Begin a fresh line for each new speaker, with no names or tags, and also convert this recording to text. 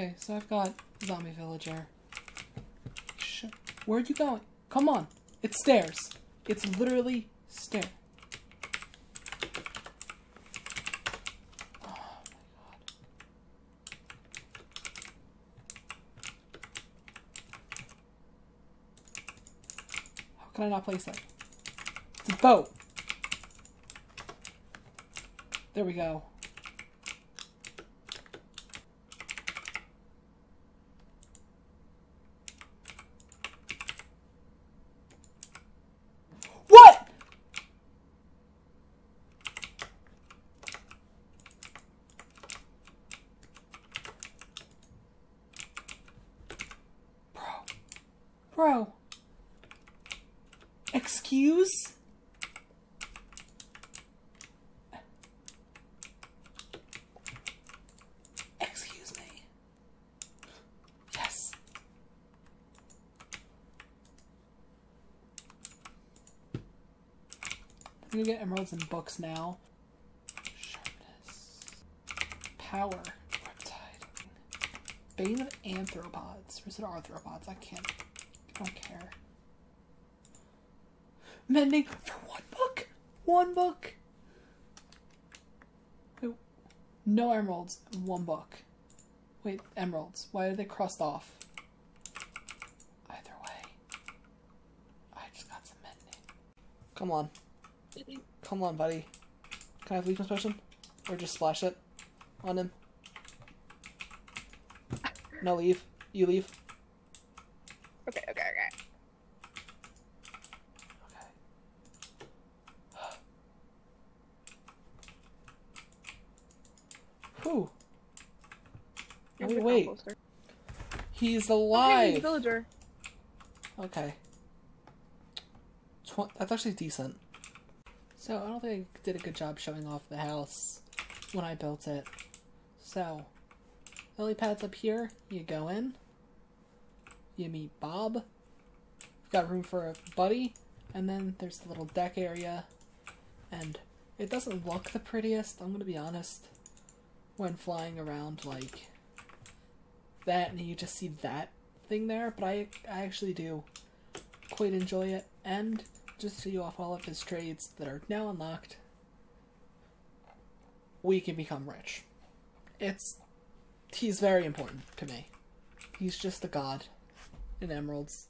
Okay, so I've got zombie villager. Sh Where are you going? Come on. It's stairs. It's literally stairs. Oh my god. How can I not place that? It's a boat. There we go. What? Bro. Bro. Excuse? Excuse me. Yes. I'm gonna get emeralds and books now. Sharpness. Power. Bane of Anthropods. Or is it Arthropods? I can't. Don't care. Mending for one book! One book! Wait, no emeralds, one book. Wait, emeralds. Why are they crossed off? Either way. I just got some mending. Come on. Come on, buddy. Can I have weakness potion? Or just splash it on him? No, leave. You leave.
Okay, okay, okay.
Okay. Whew.
I'm oh,
Wait,
composter.
He's
Oh,
alive.
villager.
Okay. Tw- that's actually decent. So, I don't think I did a good job showing off the house when I built it. So, lily pads up here. You go in. You meet Bob. We've got room for a buddy. And then there's the little deck area. And it doesn't look the prettiest, I'm gonna be honest. When flying around like that and you just see that thing there, but I I actually do quite enjoy it. And just to show off all of his trades that are now unlocked, we can become rich. It's he's very important to me. He's just a god in emeralds.